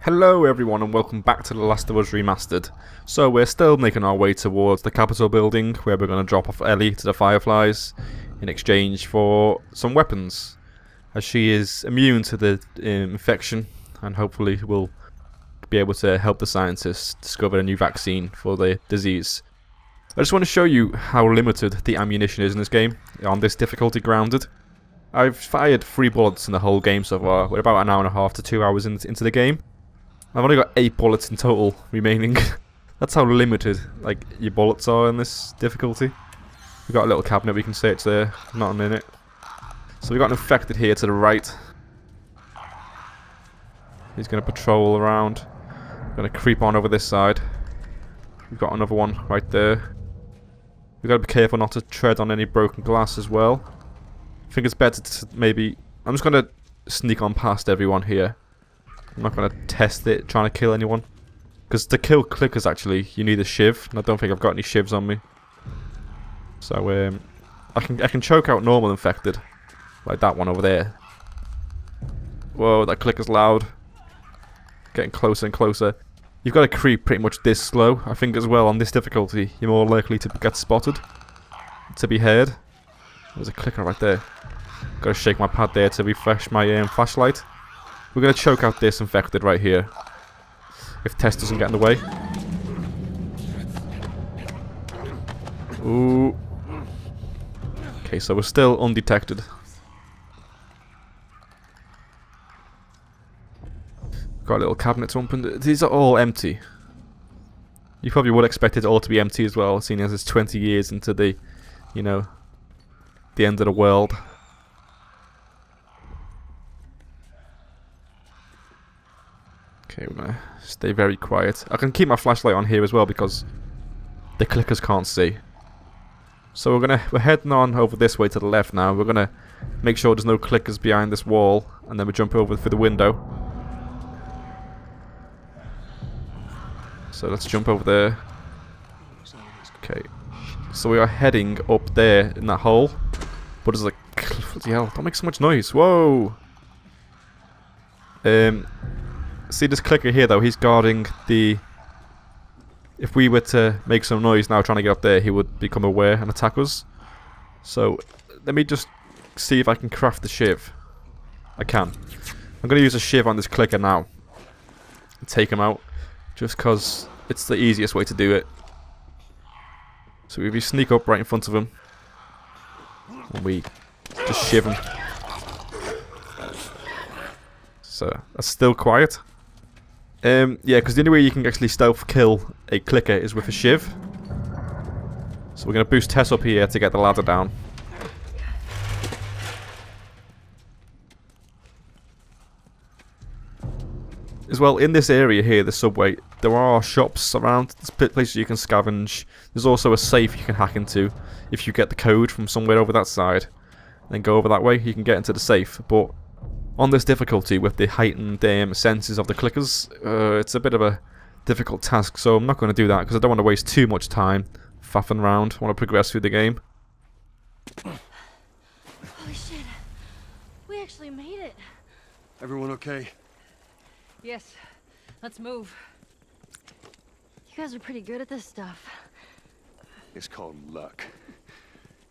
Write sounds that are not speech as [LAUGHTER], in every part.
Hello everyone and welcome back to The Last of Us Remastered. So we're still making our way towards the Capitol building where we're going to drop off Ellie to the Fireflies in exchange for some weapons as she is immune to the um, infection and hopefully we'll be able to help the scientists discover a new vaccine for the disease. I just want to show you how limited the ammunition is in this game on this difficulty grounded. I've fired three bullets in the whole game so far. We're about an hour and a half to two hours in, into the game. I've only got eight bullets in total remaining. [LAUGHS] That's how limited like your bullets are in this difficulty. We've got a little cabinet we can search there. Not a minute. So we've got an infected here to the right. He's going to patrol around. Going to creep on over this side. We've got another one right there. We've got to be careful not to tread on any broken glass as well. I think it's better to maybe... I'm just going to sneak on past everyone here. I'm not going to test it, trying to kill anyone. Because to kill clickers, actually, you need a shiv. And I don't think I've got any shivs on me. So, um, I can I can choke out normal infected. Like that one over there. Whoa, that clicker's loud. Getting closer and closer. You've got to creep pretty much this slow. I think as well on this difficulty, you're more likely to get spotted. To be heard. There's a clicker right there. Got to shake my pad there to refresh my um, flashlight. We're to choke out this infected right here. If Tess doesn't get in the way. Ooh. Okay, so we're still undetected. Got a little cabinet to open. These are all empty. You probably would expect it all to be empty as well, seeing as it's 20 years into the, you know, the end of the world. Okay, we're gonna stay very quiet. I can keep my flashlight on here as well because the clickers can't see. So we're gonna we're heading on over this way to the left now. We're gonna make sure there's no clickers behind this wall, and then we jump over through the window. So let's jump over there. Okay. So we are heading up there in that hole. But it's like, [LAUGHS] bloody hell, don't make so much noise. Whoa! Um, see this clicker here though, he's guarding the... If we were to make some noise now trying to get up there, he would become aware and attack us. So, let me just see if I can craft the shiv. I can. I'm going to use a shiv on this clicker now. Take him out. Just because it's the easiest way to do it. So if you sneak up right in front of him, and we just shiv him. So, that's still quiet. Um, yeah, because the only way you can actually stealth kill a clicker is with a shiv. So we're going to boost Tess up here to get the ladder down. As well, in this area here, the subway, there are shops around, there's places you can scavenge. There's also a safe you can hack into if you get the code from somewhere over that side. Then go over that way, you can get into the safe. But on this difficulty with the heightened um, senses of the clickers, uh, it's a bit of a difficult task, so I'm not going to do that because I don't want to waste too much time faffing around. I want to progress through the game. Holy shit. We actually made it. Everyone okay? Yes. Let's move. You guys are pretty good at this stuff. It's called luck.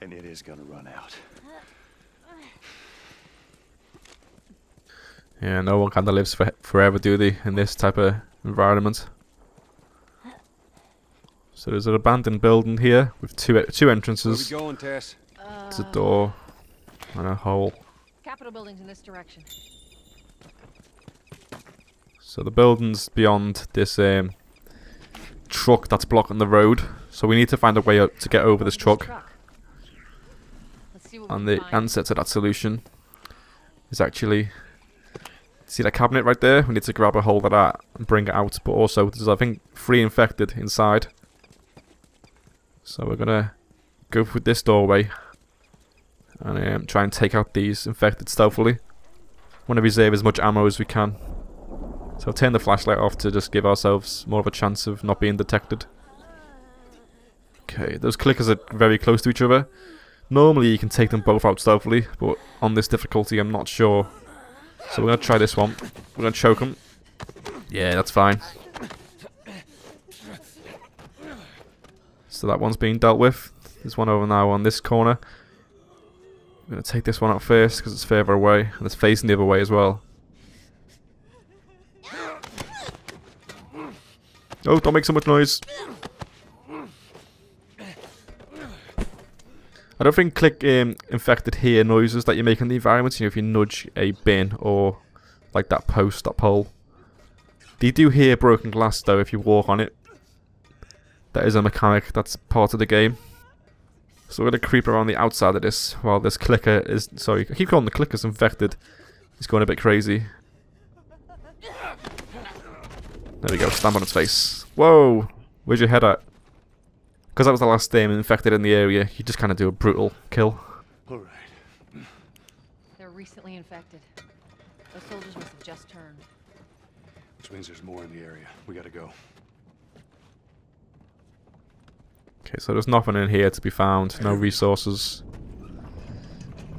And it is gonna run out. Yeah, no one kind of lives for forever, do they, in this type of environment? So there's an abandoned building here with two two entrances. Where we going, Tess? There's a door and a hole. Capitol building's in this direction. So the building's beyond this um, truck that's blocking the road. So we need to find a way up to get over this truck. Let's see what And the answer to that solution is actually see that cabinet right there. We need to grab a hold of that and bring it out. But also there's I think three infected inside. So we're gonna go through this doorway and um, try and take out these infected stealthily. Want to reserve as much ammo as we can. So I'll turn the flashlight off to just give ourselves more of a chance of not being detected. Okay, those clickers are very close to each other. Normally you can take them both out stealthily, but on this difficulty I'm not sure. So we're going to try this one. We're going to choke them. Yeah, that's fine. So that one's being dealt with. There's one over now on this corner. I'm going to take this one out first because it's further away. And it's facing the other way as well. Oh, don't make so much noise. I don't think click um, infected hear noises that you make in the environment. You know, if you nudge a bin or like that post, that pole. They do hear broken glass though if you walk on it. That is a mechanic that's part of the game. So we're going to creep around the outside of this while this clicker is... Sorry, I keep calling the clickers infected. He's going a bit crazy. There we go, stamp on its face. Whoa! Where's your head at? Because that was the last thing infected in the area, you just kind of do a brutal kill. All right. They're recently infected. Those soldiers must have just turned. Which means there's more in the area. We gotta go. Okay, so there's nothing in here to be found, no resources.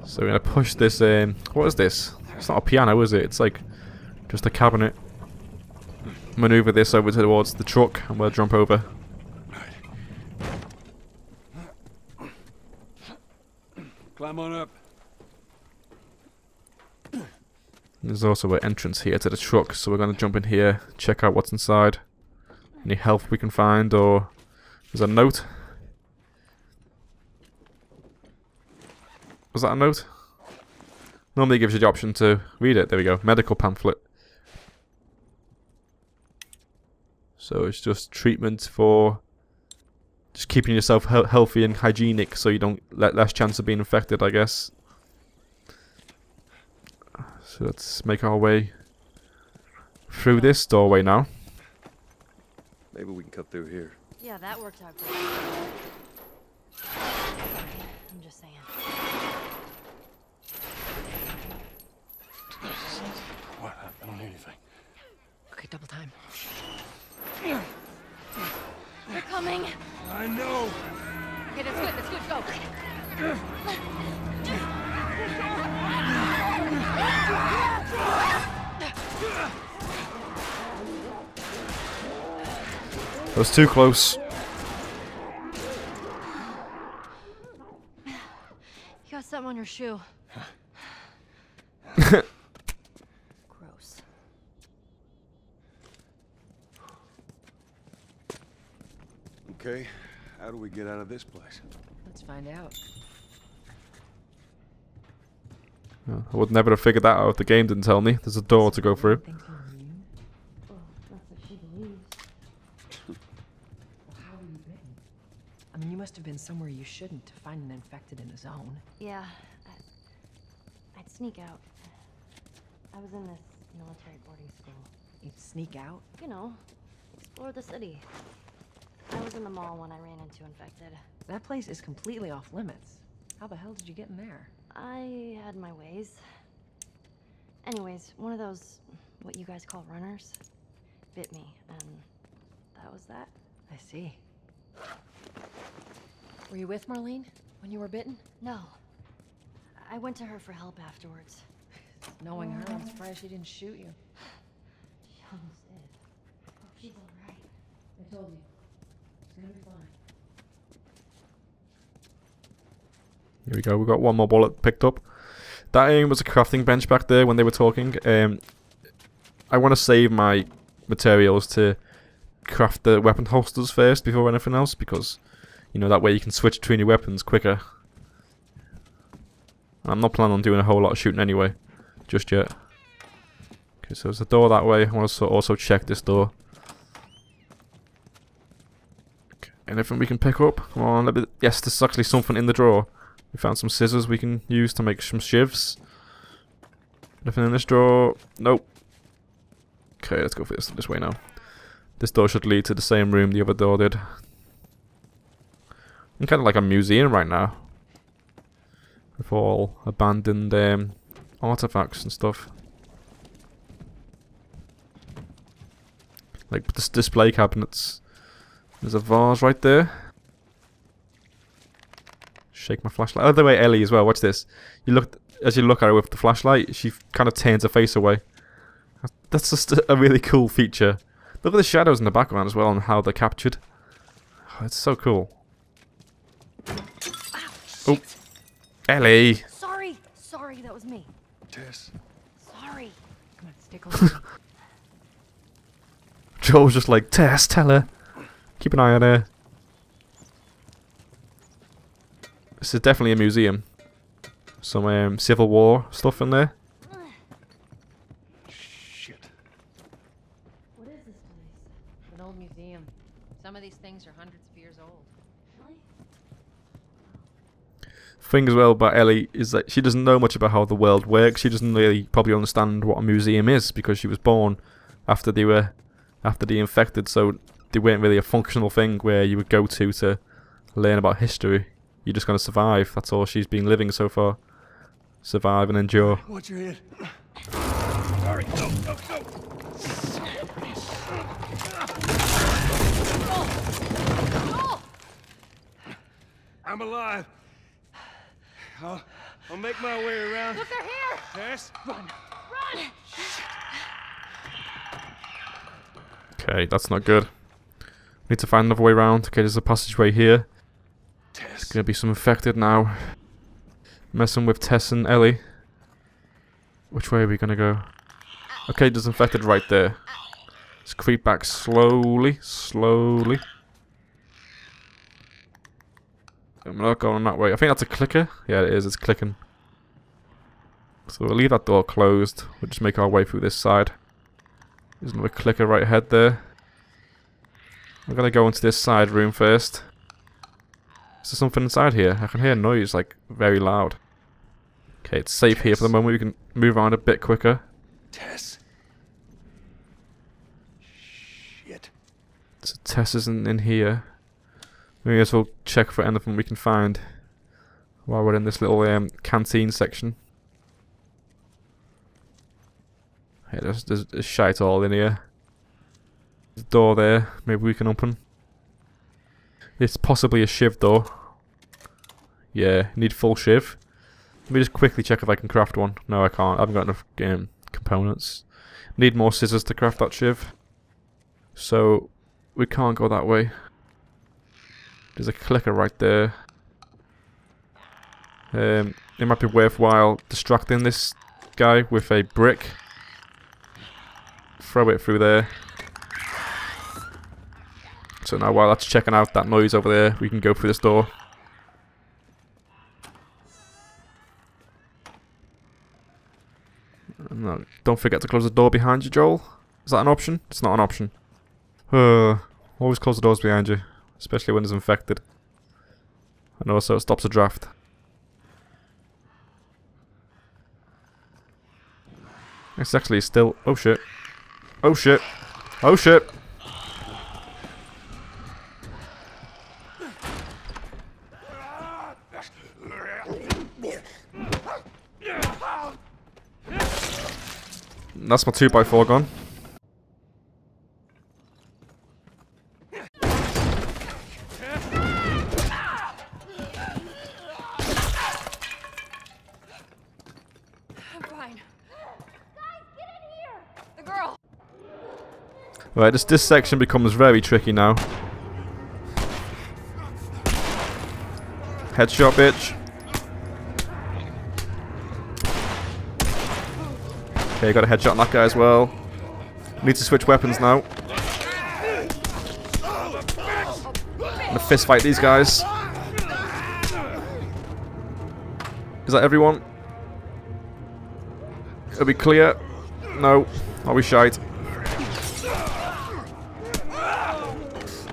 So we're going to push this in. What is this? It's not a piano, is it? It's like just a cabinet. Maneuver this over towards the truck and we'll jump over. Climb on up. There's also an entrance here to the truck, so we're going to jump in here, check out what's inside. Any health we can find, or there's a note. Was that a note? Normally it gives you the option to read it. There we go. Medical pamphlet. So it's just treatment for just keeping yourself he healthy and hygienic so you don't let less chance of being infected, I guess. So let's make our way through this doorway now. Maybe we can cut through here. Yeah, that worked out great. I'm just saying. What? I don't hear anything. Okay, double time. They're coming. I know. Okay, that's good. That's good. Go. That was too close. You got something on your shoe. Okay. How do we get out of this place? Let's find out. Yeah, I would never have figured that out if the game didn't tell me. There's a door to go through. Thinks you're immune? Oh, well, that's what she believes. how were you bitten? I mean, you must have been somewhere you shouldn't to find an infected in the zone. Yeah, I'd sneak out. I was in this military boarding school. You'd sneak out? You know, explore the city. I was in the mall when I ran into infected. That place is completely off limits. How the hell did you get in there? I had my ways. Anyways, one of those, what you guys call runners, bit me, and that was that. I see. Were you with Marlene when you were bitten? No. I went to her for help afterwards. [LAUGHS] Knowing her, I'm surprised she didn't shoot you. She almost did. Oh, she's alright. I told you. It's gonna be fine. Here we go. we've got one more bullet picked up. That um, was a crafting bench back there when they were talking. Um, I want to save my materials to craft the weapon holsters first before anything else because, you know, that way you can switch between your weapons quicker. I'm not planning on doing a whole lot of shooting anyway, just yet. Okay, so there's a door that way. I want to also check this door. Okay, anything we can pick up? Come on, let me... Yes, there's actually something in the drawer. We found some scissors we can use to make some shivs. Nothing in this drawer. Nope. Okay, let's go for this this way now. This door should lead to the same room the other door did. I'm kind of like a museum right now. With all abandoned um, artifacts and stuff. Like this display cabinets. There's a vase right there. Shake my flashlight. Oh, the way Ellie as well. Watch this. You look as you look at her with the flashlight, she kind of turns her face away. That's just a, a really cool feature. Look at the shadows in the background as well and how they're captured. Oh, it's so cool. Oh, Ellie. Sorry, sorry, that was me. Tess, Sorry. Come on, stay close. [LAUGHS] Joel was just like, Tess, tell her. Keep an eye on her. This is definitely a museum. Some um, Civil War stuff in there. shit. What is this place? An old museum. Some of these things are hundreds of years old. Really? Thing as well about Ellie is that she doesn't know much about how the world works. She doesn't really probably understand what a museum is because she was born after they were after the infected, so they weren't really a functional thing where you would go to to learn about history. You're just gonna survive. That's all she's been living so far. Survive and endure. Watch your head. Sorry, no, no, no. I'm alive. I'll, I'll make my way around. Look, they're here! Tess, Run! Okay, that's not good. Need to find another way around. Okay, there's a passageway here. Gonna be some infected now. Messing with Tess and Ellie. Which way are we gonna go? Okay, there's infected right there. Let's creep back slowly, slowly. I'm not going that way. I think that's a clicker. Yeah, it is. It's clicking. So we'll leave that door closed. We'll just make our way through this side. There's another clicker right ahead there. We're gonna go into this side room first. Is there something inside here? I can hear noise, like, very loud. Okay, it's safe here for the moment. We can move around a bit quicker. Tess. Shit. So Tess isn't in here. Maybe as well check for anything we can find while we're in this little um, canteen section. Hey, there's, there's, there's shite all in here. There's a door there. Maybe we can open. It's possibly a shiv though. Yeah, need full shiv. Let me just quickly check if I can craft one. No, I can't. I haven't got enough um, components. Need more scissors to craft that shiv. So, we can't go that way. There's a clicker right there. Um, it might be worthwhile distracting this guy with a brick. Throw it through there. So now while that's checking out that noise over there, we can go through this door. No, don't forget to close the door behind you, Joel. Is that an option? It's not an option. Uh, always close the doors behind you, especially when it's infected. And also it stops a draft. It's actually still... Oh shit. Oh shit. Oh shit. That's my 2x4 gone. I'm fine. Guys, get in here! The girl! Right, this, this section becomes very tricky now. Headshot, bitch. Okay, got a headshot on that guy as well. Need to switch weapons now. gonna fist fight these guys. Is that everyone? Are we clear? No. Are we shite?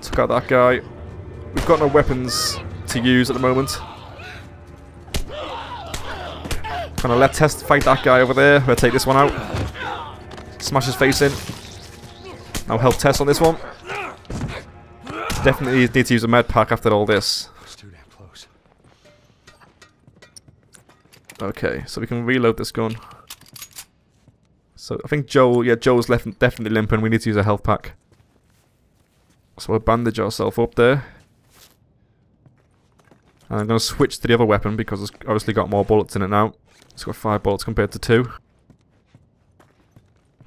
Took out that guy. We've got no weapons to use at the moment. Gonna let Tess fight that guy over there. We'll take this one out. Smash his face in. Now help Tess on this one. Definitely need to use a med pack after all this. Too damn close. Okay, so we can reload this gun. So I think Joel, yeah, Joel's left definitely limping. We need to use a health pack. So we'll bandage ourselves up there. And I'm going to switch to the other weapon because it's obviously got more bullets in it now. It's got five bullets compared to two.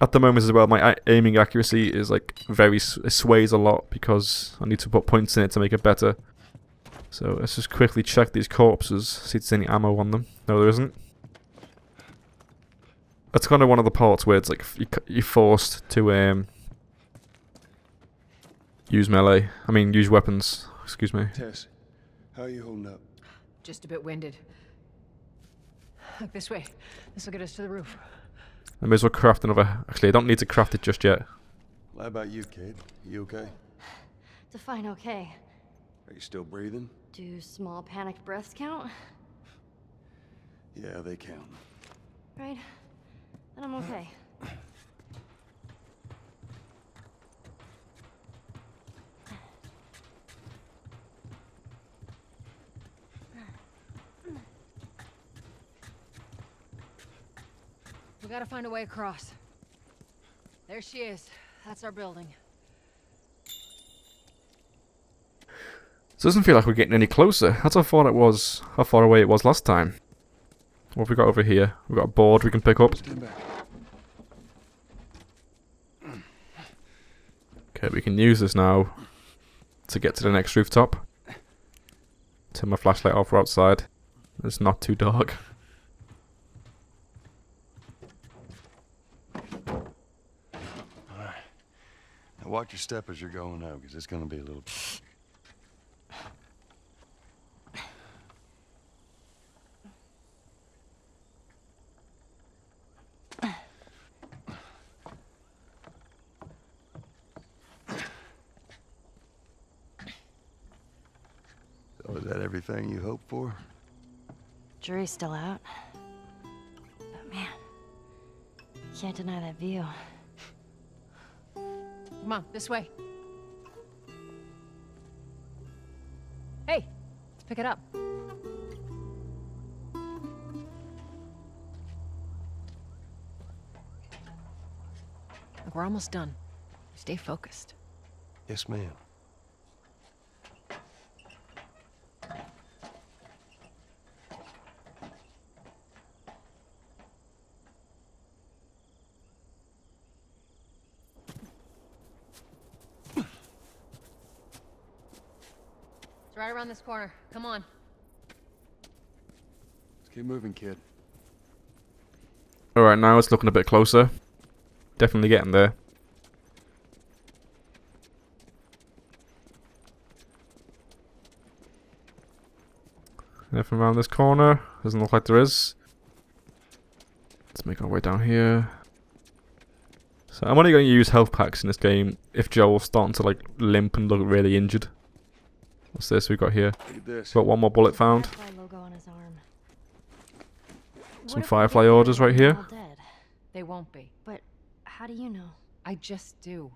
At the moment as well, my aiming accuracy is like very it sways a lot because I need to put points in it to make it better. So let's just quickly check these corpses, see if there's any ammo on them. No, there isn't. That's kind of one of the parts where it's like you c- you're forced to um use melee. I mean, use weapons. Excuse me. Tess, how are you holding up? Just a bit winded. Look this way. This will get us to the roof. I may as well craft another. Actually, I don't need to craft it just yet. How about you, kid? You okay? Define okay. Are you still breathing? Do small panicked breaths count? Yeah, they count. Right? Then I'm okay. [CLEARS THROAT] gotta find a way across. There she is. That's our building. It doesn't feel like we're getting any closer. That's how far it was. How far away it was last time. What have we got over here? We've got a board we can pick up. Okay, we can use this now to get to the next rooftop. Turn my flashlight off for outside. It's not too dark. Now watch your step as you're going out, because it's gonna be a little. So is that everything you hoped for? Jury's still out. But man, can't deny that view. Come on, this way. Hey, let's pick it up. Look, we're almost done. Stay focused. Yes, ma'am. It's right around this corner. Come on. Let's keep moving, kid. Alright, now it's looking a bit closer. Definitely getting there. Anything around this corner? Doesn't look like there is. Let's make our way down here. So I'm only going to use health packs in this game if Joel's starting to like limp and look really injured. What's this we got here? This. Got one more bullet found. Firefly logo on his arm. Some What if we Firefly orders right here. dead? They won't be. But how do you know? I just do.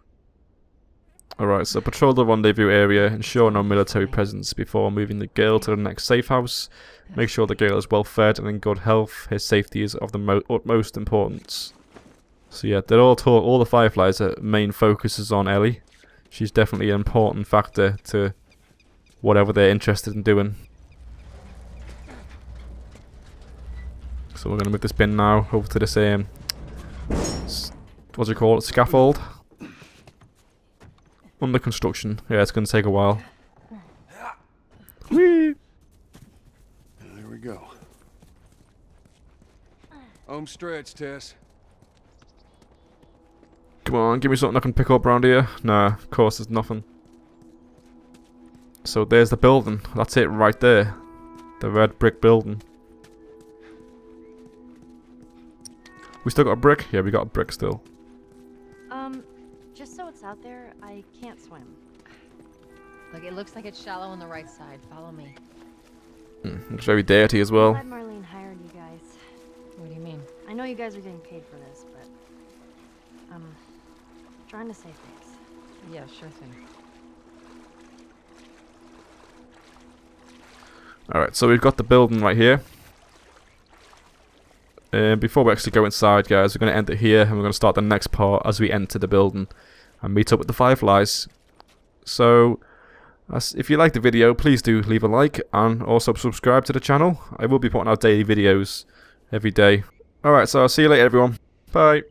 Alright, so patrol the rendezvous area, ensure no military presence before moving the girl to the next safe house. Make sure the girl is well fed and in good health. His safety is of the mo- utmost importance. So yeah, they're all taught, all the Fireflies, their main focus is on Ellie. She's definitely an important factor to whatever they're interested in doing. So we're going to move this bin now over to the same, um, s- what's it called, scaffold? Under construction. Yeah, it's going to take a while. Whee! There we go. Home stretch, Tess. Come on, give me something I can pick up around here. Nah, of course there's nothing. So there's the building. That's it right there. The red brick building. We still got a brick? Yeah, we got a brick still. Um, just so it's out there, I can't swim. Look, it looks like it's shallow on the right side. Follow me. Hmm, it's very dirty as well. Glad Marlene hired you guys. What do you mean? I know you guys are getting paid for this, but I'm trying to save things. Yeah, sure thing. Alright, so we've got the building right here. Uh, before we actually go inside, guys, we're going to end it here, and we're going to start the next part as we enter the building and meet up with the Fireflies. So, if you like the video, please do leave a like and also subscribe to the channel. I will be putting out daily videos every day. Alright, so I'll see you later, everyone. Bye.